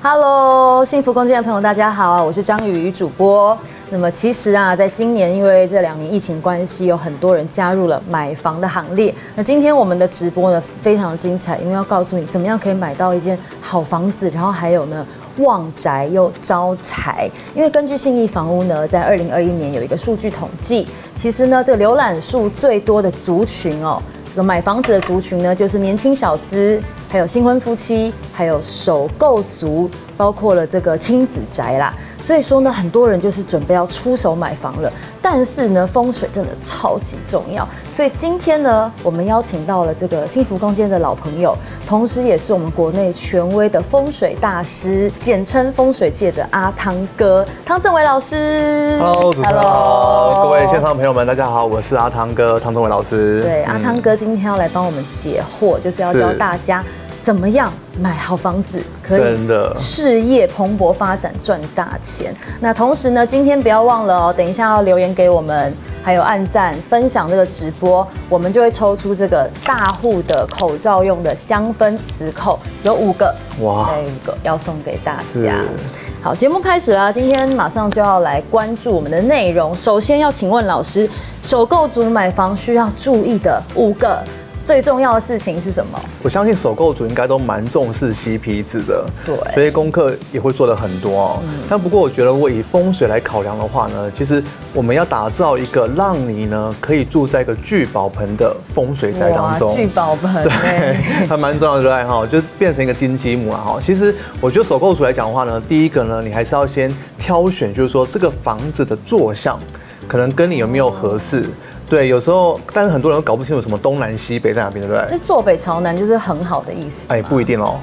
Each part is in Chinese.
Hello，幸福空间的朋友，大家好，我是张宇宇主播。那么其实啊，在今年因为这两年疫情关系，有很多人加入了买房的行列。那今天我们的直播呢，非常精彩，因为要告诉你怎么样可以买到一间好房子，然后还有呢。旺宅又招财，因为根据信义房屋呢，在二零二一年有一个数据统计，其实呢，这个浏览数最多的族群哦，这个买房子的族群呢，就是年轻小资，还有新婚夫妻，还有首购族，包括了这个亲子宅啦。所以说呢，很多人就是准备要出手买房了。但是呢，风水真的超级重要，所以今天呢，我们邀请到了这个幸福空间的老朋友，同时也是我们国内权威的风水大师，简称风水界的阿汤哥，汤正伟老师。Hello，主持人好，各位现场朋友们，大家好，我是阿汤哥，汤正伟老师。对，阿汤哥今天要来帮我们解惑，就是要教大家。怎么样买好房子可以事业蓬勃发展赚大钱？那同时呢，今天不要忘了哦，等一下要留言给我们，还有按赞分享这个直播，我们就会抽出这个大户的口罩用的香氛磁扣，有五个哇，有五个要送给大家。好，节目开始啦，今天马上就要来关注我们的内容。首先要请问老师，首购族买房需要注意的五个。最重要的事情是什么？我相信首购组应该都蛮重视 CP 值的，对，所以功课也会做的很多哦。但不过我觉得，如果以风水来考量的话呢，其实我们要打造一个让你呢可以住在一个聚宝盆的风水宅当中。聚宝盆，对，还蛮重要的，对哈，就变成一个金鸡母啊哈。其实我觉得首购组来讲的话呢，第一个呢，你还是要先挑选，就是说这个房子的坐向，可能跟你有没有合适。对，有时候，但是很多人都搞不清楚什么东南西北在哪边，对不对？这坐北朝南就是很好的意思。哎，不一定哦。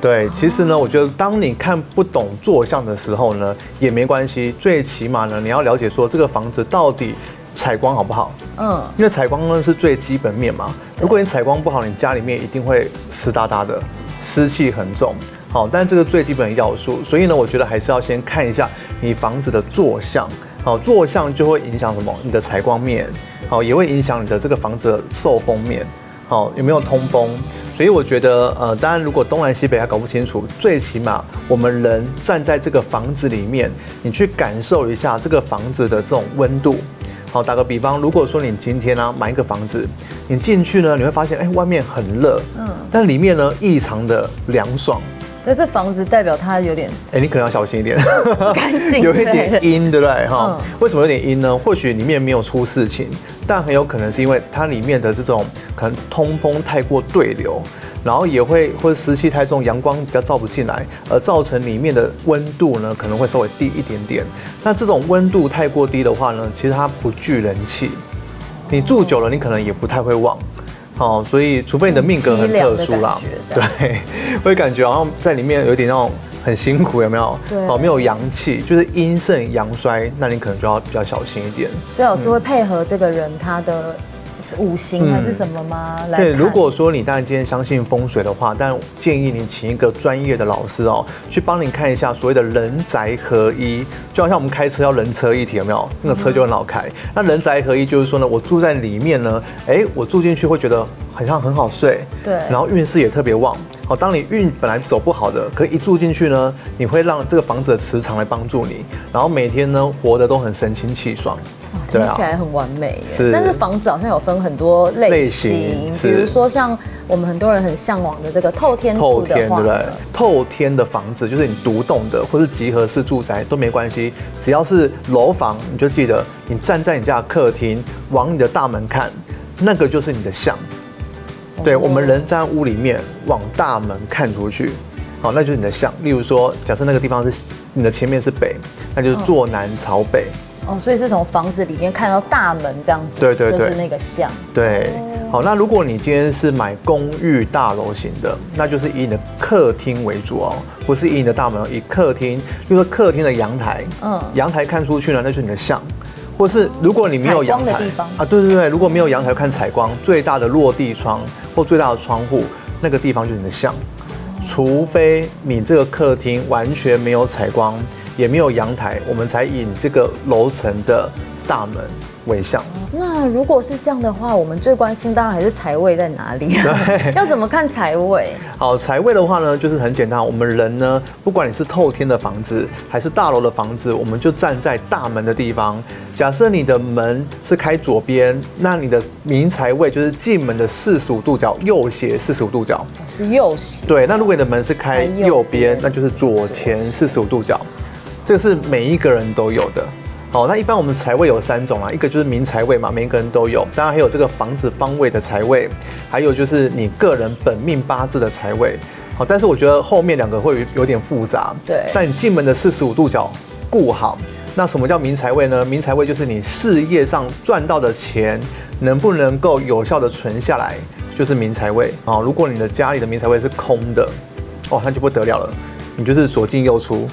对，其实呢，我觉得当你看不懂坐向的时候呢，也没关系。最起码呢，你要了解说这个房子到底采光好不好。嗯。因为采光呢是最基本面嘛。如果你采光不好，你家里面一定会湿哒哒的，湿气很重。好，但这个最基本的要素，所以呢，我觉得还是要先看一下你房子的坐向。好，坐向就会影响什么？你的采光面，好，也会影响你的这个房子的受风面，好，有没有通风？所以我觉得，呃，当然如果东南西北还搞不清楚，最起码我们人站在这个房子里面，你去感受一下这个房子的这种温度。好，打个比方，如果说你今天呢买一个房子，你进去呢，你会发现，哎，外面很热，嗯，但里面呢异常的凉爽。那这房子代表它有点，哎，你可能要小心一点，干净，有一点阴，对不对？哈，为什么有点阴呢？或许里面没有出事情，但很有可能是因为它里面的这种可能通风太过对流，然后也会或者湿气太重，阳光比较照不进来，而造成里面的温度呢可能会稍微低一点点。那这种温度太过低的话呢，其实它不聚人气，你住久了你可能也不太会旺。哦，所以除非你的命格很特殊啦，对，会感觉好像在里面有点那种很辛苦，有没有？对，哦，没有阳气，就是阴盛阳衰，那你可能就要比较小心一点。所以老师会配合这个人他的。五行还是什么吗？对，如果说你当然今天相信风水的话，但建议你请一个专业的老师哦，去帮你看一下所谓的人宅合一，就好像我们开车要人车一体，有没有？那个车就很好开。那人宅合一就是说呢，我住在里面呢，哎，我住进去会觉得好像很好睡，对，然后运势也特别旺。好，当你运本来走不好的，可一住进去呢，你会让这个房子的磁场来帮助你，然后每天呢活得都很神清气爽。听起来很完美，是。但是房子好像有分很多类型，比如说像我们很多人很向往的这个透天透天，对不对？透天的房子就是你独栋的，或是集合式住宅都没关系，只要是楼房，你就记得你站在你家的客厅，往你的大门看，那个就是你的像。对，我们人在屋里面往大门看出去，好，那就是你的像。例如说，假设那个地方是你的前面是北，那就是坐南朝北。哦，所以是从房子里面看到大门这样子，对对对，就是那个像。对，好，那如果你今天是买公寓大楼型的，那就是以你的客厅为主哦，不是以你的大门，以客厅，就是客厅的阳台，嗯，阳台看出去呢，那就是你的像。或是如果你没有阳台啊，对对对，如果没有阳台看采光，最大的落地窗或最大的窗户，那个地方就是你的像。除非你这个客厅完全没有采光。也没有阳台，我们才引这个楼层的大门为向。那如果是这样的话，我们最关心当然还是财位在哪里啊？要怎么看财位？好，财位的话呢，就是很简单。我们人呢，不管你是透天的房子还是大楼的房子，我们就站在大门的地方。假设你的门是开左边，那你的明财位就是进门的四十五度角，右斜四十五度角是右斜。对，那如果你的门是开右边，那就是左前四十五度角。这个是每一个人都有的。好，那一般我们财位有三种啊，一个就是明财位嘛，每一个人都有。当然还有这个房子方位的财位，还有就是你个人本命八字的财位。好，但是我觉得后面两个会有点复杂。对。但你进门的四十五度角顾好，那什么叫明财位呢？明财位就是你事业上赚到的钱能不能够有效的存下来，就是明财位啊。如果你的家里的明财位是空的，哦，那就不得了了。你就是左进右出，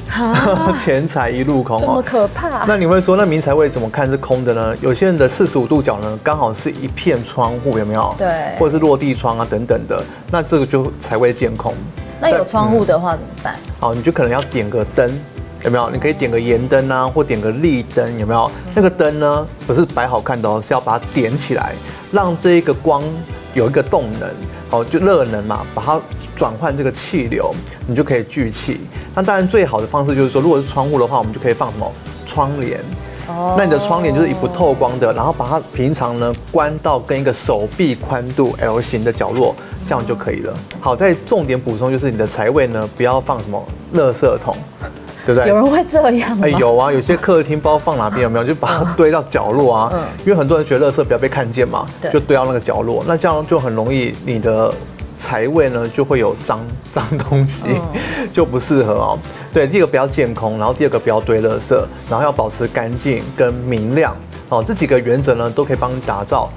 钱财 一路空，这么可怕？那你会说，那明财位怎么看是空的呢？有些人的四十五度角呢，刚好是一片窗户，有没有？对，或者是落地窗啊等等的，那这个就财位见空。那有窗户的话怎么办？好，你就可能要点个灯，有没有？你可以点个盐灯啊，或点个立灯，有没有？那个灯呢，不是摆好看的哦，是要把它点起来，让这个光有一个动能。哦，就热能嘛，把它转换这个气流，你就可以聚气。那当然最好的方式就是说，如果是窗户的话，我们就可以放什么窗帘。哦。那你的窗帘就是以不透光的，然后把它平常呢关到跟一个手臂宽度 L 型的角落，这样就可以了。好，再重点补充就是你的财位呢，不要放什么垃圾桶。对不对？有人会这样吗？有啊，有些客厅不知道放哪边有没有，就把它堆到角落啊。嗯。因为很多人觉得垃圾不要被看见嘛，就堆到那个角落。那这样就很容易，你的财位呢就会有脏脏东西，就不适合哦。对，第一个不要见空，然后第二个不要堆垃圾，然后要保持干净跟明亮哦。这几个原则呢，都可以帮你打造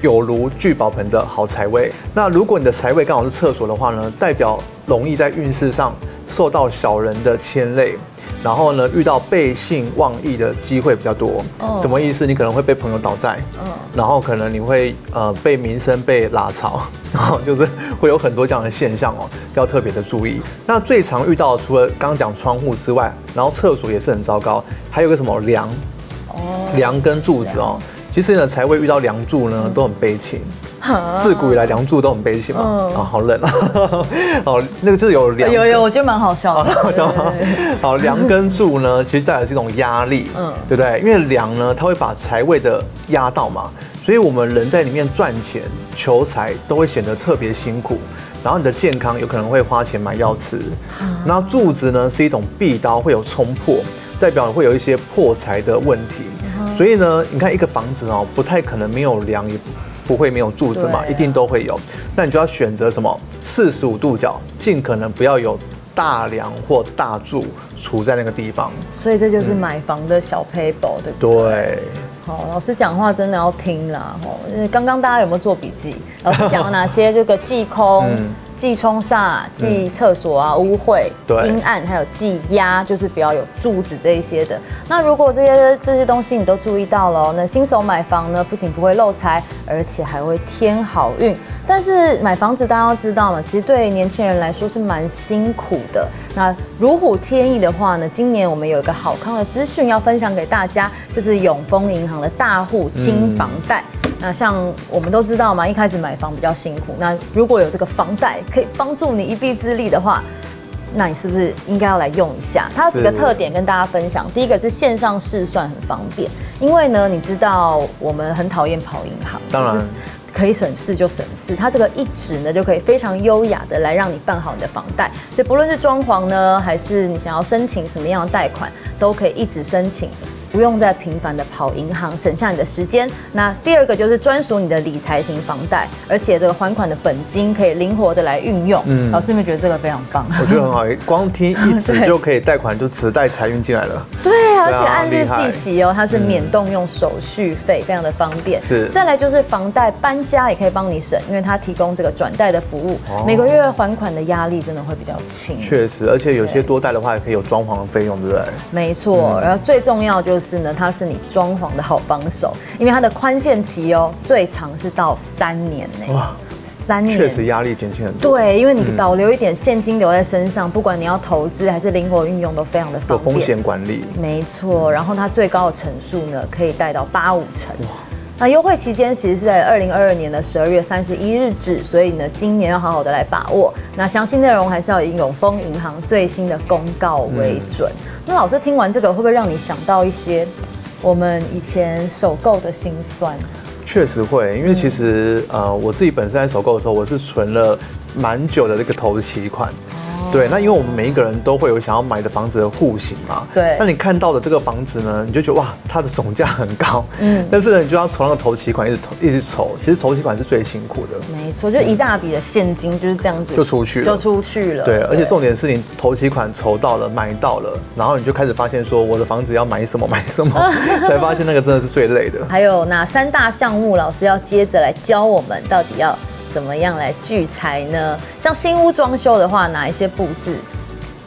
有如聚宝盆的好财位。那如果你的财位刚好是厕所的话呢，代表容易在运势上。受到小人的牵累，然后呢，遇到背信忘义的机会比较多。什么意思？你可能会被朋友倒债，嗯，然后可能你会呃被名声被拉槽，然后就是会有很多这样的现象哦，要特别的注意。那最常遇到除了刚刚讲窗户之外，然后厕所也是很糟糕，还有个什么梁，哦，梁跟柱子哦。其实呢，才会遇到梁柱呢，都很悲情。自古以来，梁柱都很悲情嘛。啊，好冷啊！好，那个就是有梁。有有，我觉得蛮好笑的。好，梁跟柱呢，其实带来是一种压力，嗯，对不对？因为梁呢，它会把财位的压到嘛，所以我们人在里面赚钱、求财都会显得特别辛苦。然后你的健康有可能会花钱买药吃。然后柱子呢，是一种壁刀，会有冲破，代表会有一些破财的问题。所以呢，你看一个房子哦，不太可能没有梁，也不会没有柱子嘛，一定都会有。那你就要选择什么四十五度角，尽可能不要有大梁或大柱处在那个地方。所以这就是买房的小 paper，对不对？对。好，老师讲话真的要听啦。哦，刚刚大家有没有做笔记？老师讲了哪些？这个忌空。忌冲煞、忌厕所啊、污秽、阴暗，还有忌压，就是不要有柱子这一些的。那如果这些这些东西你都注意到了，那新手买房呢，不仅不会漏财，而且还会添好运。但是买房子大家要知道嘛，其实对年轻人来说是蛮辛苦的。那如虎添翼的话呢，今年我们有一个好康的资讯要分享给大家，就是永丰银行的大户清房贷。那像我们都知道嘛，一开始买房比较辛苦。那如果有这个房贷可以帮助你一臂之力的话，那你是不是应该要来用一下？它有几个特点跟大家分享。第一个是线上试算很方便，因为呢，你知道我们很讨厌跑银行，当然可以省事就省事。它这个一指呢，就可以非常优雅的来让你办好你的房贷。所以不论是装潢呢，还是你想要申请什么样的贷款，都可以一直申请。不用再频繁的跑银行，省下你的时间。那第二个就是专属你的理财型房贷，而且这个还款的本金可以灵活的来运用。嗯，老师有没有觉得这个非常棒？我觉得很好，光听一指就可以贷款，就只带财运进来了。对，而且按日计息哦，它是免动用手续费，非常的方便。是。再来就是房贷搬家也可以帮你省，因为它提供这个转贷的服务，每个月还款的压力真的会比较轻。确实，而且有些多贷的话，也可以有装潢的费用，对不对？没错，然后最重要就是。是呢，它是你装潢的好帮手，因为它的宽限期哦，最长是到三年呢。哇，三年确实压力减轻很多。对，因为你保留一点现金留在身上，不管你要投资还是灵活运用，都非常的方便。有风险管理，没错。然后它最高的成数呢，可以贷到八五成。那优惠期间其实是在二零二二年的十二月三十一日止，所以呢，今年要好好的来把握。那详细内容还是要以永丰银行最新的公告为准。那老师听完这个，会不会让你想到一些我们以前首购的辛酸？确实会，因为其实呃，我自己本身在首购的时候，我是存了蛮久的这个投期款。对，那因为我们每一个人都会有想要买的房子的户型嘛。对。那你看到的这个房子呢，你就觉得哇，它的总价很高。嗯。但是呢，你就要从那个投期款一直投，一直筹。其实投期款是最辛苦的。没错，就一大笔的现金就是这样子就出去了，就出去了。对，而且重点是你投期款筹到了，买到了，然后你就开始发现说，我的房子要买什么买什么，才发现那个真的是最累的。还有哪三大项目，老师要接着来教我们到底要。怎么样来聚财呢？像新屋装修的话，哪一些布置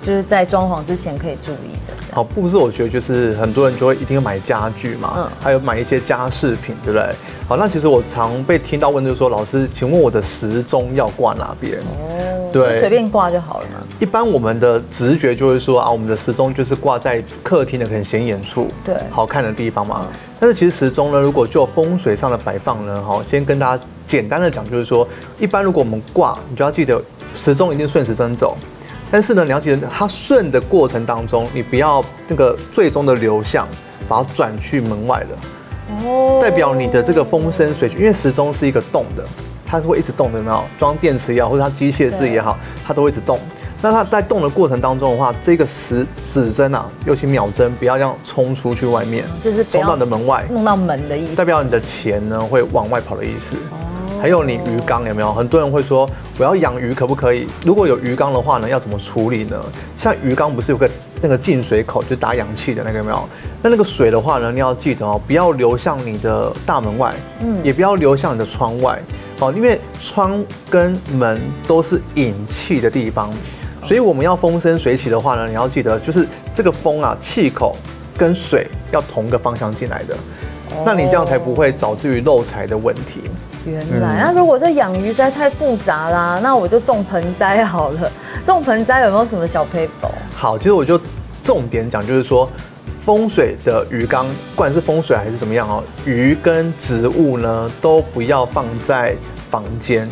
就是在装潢之前可以注意的？好，布置我觉得就是很多人就会一定要买家具嘛，嗯，还有买一些家饰品，对不对？好，那其实我常被听到问就是说，老师，请问我的时钟要挂哪边？哦，对，随便挂就好了嘛。一般我们的直觉就会说啊，我们的时钟就是挂在客厅的很显眼处，对，好看的地方嘛。但是其实时钟呢，如果就风水上的摆放呢，哈，先跟大家。简单的讲就是说，一般如果我们挂，你就要记得时钟一定顺时针走。但是呢，你要记得它顺的过程当中，你不要那个最终的流向把它转去门外了。哦。代表你的这个风生水起，因为时钟是一个动的，它是会一直动的，没有？装电池也好，或者它机械式也好，它都会一直动。那它在动的过程当中的话，这个时指针啊，尤其秒针，不要这样冲出去外面，就是冲到你的门外，弄到门的意思，代表你的钱呢会往外跑的意思。还有你鱼缸有没有？很多人会说我要养鱼可不可以？如果有鱼缸的话呢，要怎么处理呢？像鱼缸不是有个那个进水口，就打氧气的那个有没有？那那个水的话呢，你要记得哦，不要流向你的大门外，嗯，也不要流向你的窗外，哦，因为窗跟门都是引气的地方，所以我们要风生水起的话呢，你要记得就是这个风啊，气口跟水要同个方向进来的，那你这样才不会导致于漏财的问题。原来，那如果这养鱼实在太复杂啦，那我就种盆栽好了。种盆栽有没有什么小配宝？好，其实我就重点讲，就是说风水的鱼缸，不管是风水还是怎么样哦，鱼跟植物呢都不要放在房间。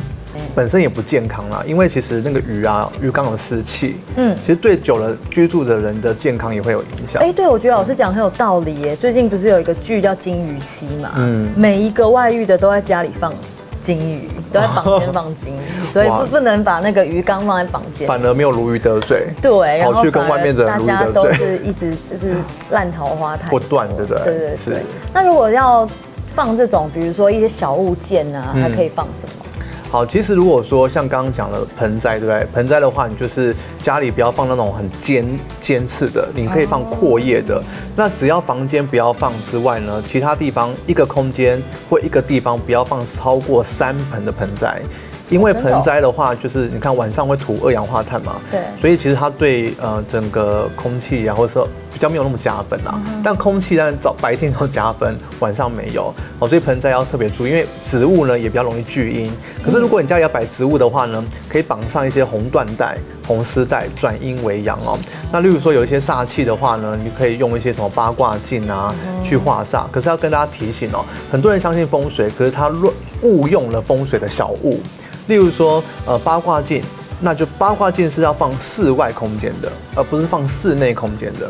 本身也不健康啦，因为其实那个鱼啊，鱼缸有湿气，嗯，其实对久了居住的人的健康也会有影响。哎，对，我觉得老师讲很有道理耶。最近不是有一个剧叫《金鱼期》嘛，嗯，每一个外遇的都在家里放金鱼，都在房间放金鱼，所以不不能把那个鱼缸放在房间，反而没有如鱼得水。对，然后去跟外面的大家都是一直就是烂桃花台 不断，对不对？对对对。那如果要放这种，比如说一些小物件啊，还可以放什么？好，其实如果说像刚刚讲的盆栽，对不对？盆栽的话，你就是家里不要放那种很尖尖刺的，你可以放阔叶的。那只要房间不要放之外呢，其他地方一个空间或一个地方不要放超过三盆的盆栽。因为盆栽的话，就是你看晚上会吐二氧化碳嘛，对，所以其实它对呃整个空气啊，或者说比较没有那么加分啊。但空气然早白天都加分，晚上没有哦，所以盆栽要特别注意，因为植物呢也比较容易聚阴。可是如果你家里要摆植物的话呢，可以绑上一些红缎带、红丝带，转阴为阳哦。那例如说有一些煞气的话呢，你可以用一些什么八卦镜啊去化煞。可是要跟大家提醒哦，很多人相信风水，可是他乱误用了风水的小物。例如说，呃，八卦镜，那就八卦镜是要放室外空间的，而不是放室内空间的。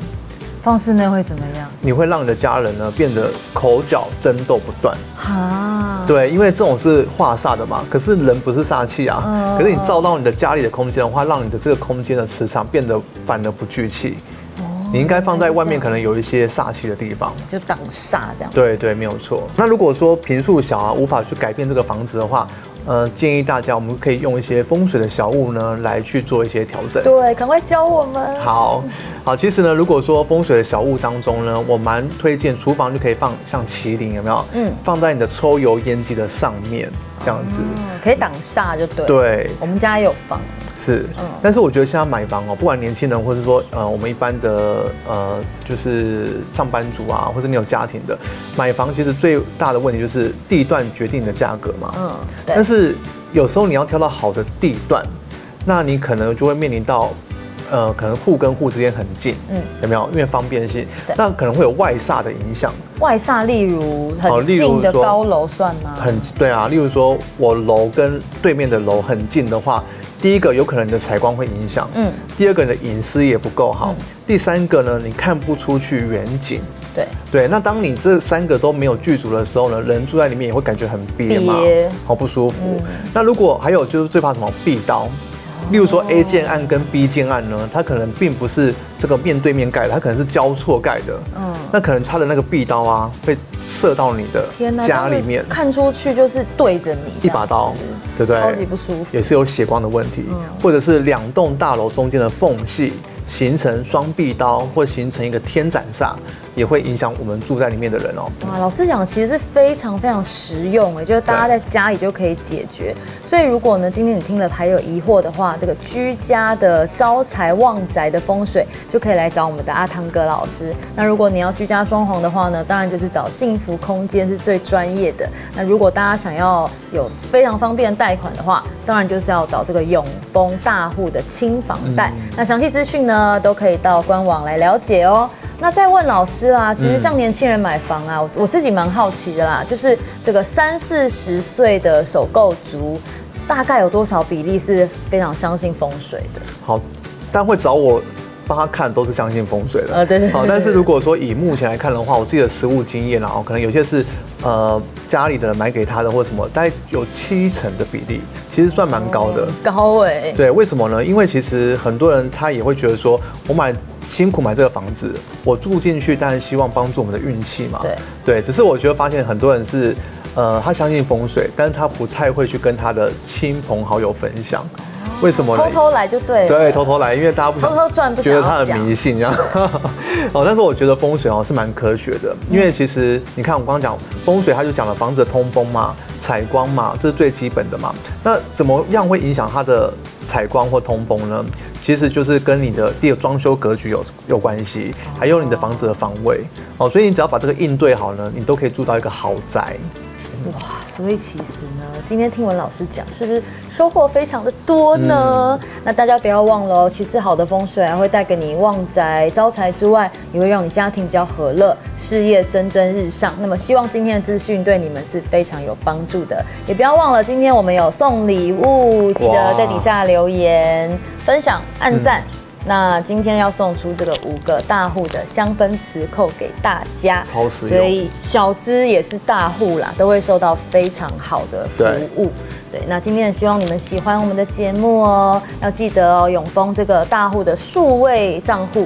放室内会怎么样？你会让你的家人呢变得口角争斗不断。啊，对，因为这种是化煞的嘛。可是人不是煞气啊。可是你照到你的家里的空间的话，让你的这个空间的磁场变得反而不聚气。哦。你应该放在外面，可能有一些煞气的地方，就挡煞这样。对对，没有错。那如果说平数小啊，无法去改变这个房子的话。呃，建议大家我们可以用一些风水的小物呢，来去做一些调整。对，赶快教我们。好，好，其实呢，如果说风水的小物当中呢，我蛮推荐厨房就可以放像麒麟，有没有？嗯，放在你的抽油烟机的上面，这样子，可以挡煞就对。对，我们家也有放。是，但是我觉得现在买房哦，不管年轻人，或者说呃我们一般的呃就是上班族啊，或者你有家庭的，买房其实最大的问题就是地段决定你的价格嘛。嗯，但是有时候你要挑到好的地段，那你可能就会面临到。呃，可能户跟户之间很近，嗯，有没有？因为方便性，那可能会有外煞的影响。外煞，例如很近的高楼算吗？很对啊，例如说我楼跟对面的楼很近的话，第一个有可能你的采光会影响，嗯，第二个你的隐私也不够好，第三个呢，你看不出去远景。对对，那当你这三个都没有具足的时候呢，人住在里面也会感觉很憋嘛，好不舒服。那如果还有就是最怕什么壁刀。例如说 A 建案跟 B 建案呢，它可能并不是这个面对面盖的，它可能是交错盖的。嗯，那可能它的那个壁刀啊，会射到你的家里面，看出去就是对着你一把刀，对不对？超级不舒服，也是有血光的问题，或者是两栋大楼中间的缝隙。形成双壁刀，或形成一个天斩煞，也会影响我们住在里面的人哦。哇，老师讲其实是非常非常实用诶，就是大家在家里就可以解决。所以如果呢，今天你听了还有疑惑的话，这个居家的招财旺宅的风水，就可以来找我们的阿汤哥老师。那如果你要居家装潢的话呢，当然就是找幸福空间是最专业的。那如果大家想要有非常方便的贷款的话，当然就是要找这个永丰大户的轻房贷。那详细资讯呢？呃，都可以到官网来了解哦。那再问老师啊，其实像年轻人买房啊，我我自己蛮好奇的啦，就是这个三四十岁的首购族，大概有多少比例是非常相信风水的？好，但会找我帮他看，都是相信风水的。呃，对对。好，但是如果说以目前来看的话，我自己的实物经验啊，可能有些是呃家里的人买给他的，或什么，大概有七成的比例。其实算蛮高的，高哎，对，为什么呢？因为其实很多人他也会觉得说，我买辛苦买这个房子，我住进去，当然希望帮助我们的运气嘛。对，对，只是我觉得发现很多人是，呃，他相信风水，但是他不太会去跟他的亲朋好友分享。为什么？偷偷来就对。对，偷偷来，因为大家不偷偷赚，觉得他很迷信这样。哦，但是我觉得风水哦是蛮科学的，因为其实你看我刚刚讲风水，他就讲了房子的通风嘛、采光嘛，这是最基本的嘛。那怎么样会影响它的采光或通风呢？其实就是跟你的第二装修格局有有关系，还有你的房子的方位哦。所以你只要把这个应对好呢，你都可以住到一个豪宅。哇，所以其实呢，今天听文老师讲，是不是收获非常的多呢？那大家不要忘了哦，其实好的风水还会带给你旺宅招财之外，也会让你家庭比较和乐，事业蒸蒸日上。那么希望今天的资讯对你们是非常有帮助的，也不要忘了今天我们有送礼物，记得在底下留言、分享、按赞。那今天要送出这个五个大户的香氛磁扣给大家，所以小资也是大户啦，都会受到非常好的服务。对，那今天也希望你们喜欢我们的节目哦，要记得哦，永丰这个大户的数位账户，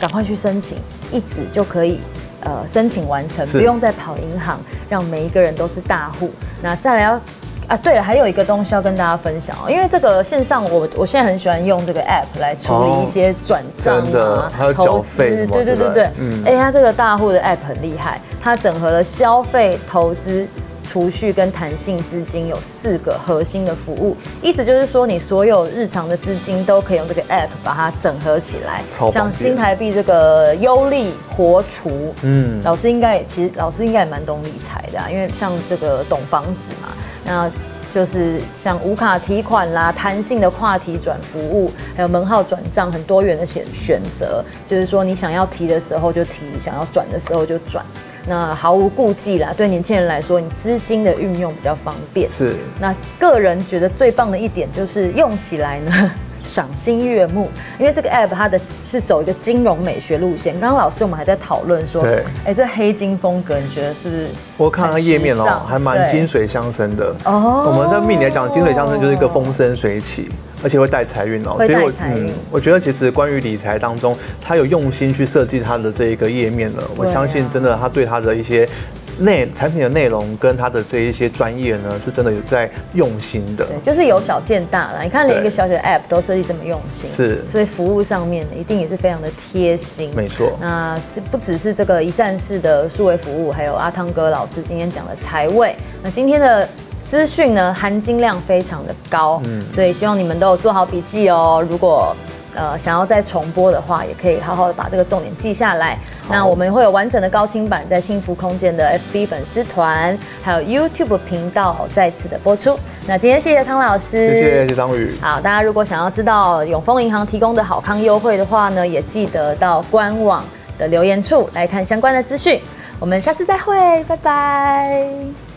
赶快去申请，一指就可以呃申请完成，不用再跑银行，让每一个人都是大户。那再来要。啊，对了，还有一个东西要跟大家分享哦，因为这个线上，我我现在很喜欢用这个 app 来处理一些转账啊、投资，对对对对，嗯，哎，它这个大户的 app 很厉害，它整合了消费、投资、储蓄跟弹性资金有四个核心的服务，意思就是说，你所有日常的资金都可以用这个 app 把它整合起来，像新台币这个优利活储，嗯，老师应该也其实老师应该也蛮懂理财的，啊因为像这个懂房子嘛。那就是像无卡提款啦、弹性的跨提转服务，还有门号转账，很多元的选选择。就是说，你想要提的时候就提，想要转的时候就转，那毫无顾忌啦。对年轻人来说，你资金的运用比较方便。是。那个人觉得最棒的一点就是用起来呢。赏心悦目，因为这个 app 它的是走一个金融美学路线。刚刚老师我们还在讨论说，哎，这黑金风格你觉得是不是？我看它页面哦，还蛮金水相生的。哦，我们在命理来讲，金水相生就是一个风生水起，而且会带财运哦。所以我嗯，我觉得其实关于理财当中，他有用心去设计他的这一个页面了。我相信真的，他对他的一些。内产品的内容跟它的这一些专业呢，是真的有在用心的。对，就是由小见大了。你看，连一个小小的 App 都设计这么用心，是，所以服务上面一定也是非常的贴心。没错。那这不只是这个一站式的数位服务，还有阿汤哥老师今天讲的财位。那今天的资讯呢，含金量非常的高，嗯，所以希望你们都有做好笔记哦。如果呃想要再重播的话，也可以好好的把这个重点记下来。那我们会有完整的高清版在幸福空间的 FB 粉丝团，还有 YouTube 频道再次的播出。那今天谢谢汤老师，谢谢谢张宇。好，大家如果想要知道永丰银行提供的好康优惠的话呢，也记得到官网的留言处来看相关的资讯。我们下次再会，拜拜。